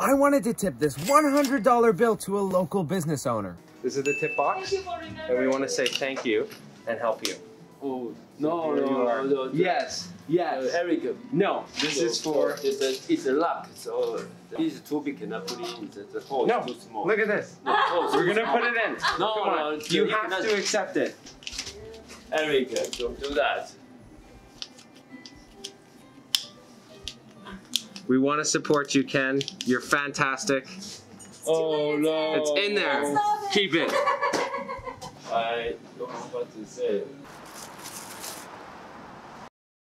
I wanted to tip this $100 bill to a local business owner. This is the tip box, Thank you for remembering. and we want to say thank you and help you. Oh, no, Here no, no, no. Yes, Uh, yes. Eric, No, this is for. It's a, it's a lock, so this is too big cannot put it in. The, the hole No, too small. look at this. The hole is We're gonna put it in. No, Come on. no, You you have cannot- to accept it. Eric, don't do that. We want to support you, Ken. You're fantastic. Oh no. It's in there. It. Keep it. I don't know what to say.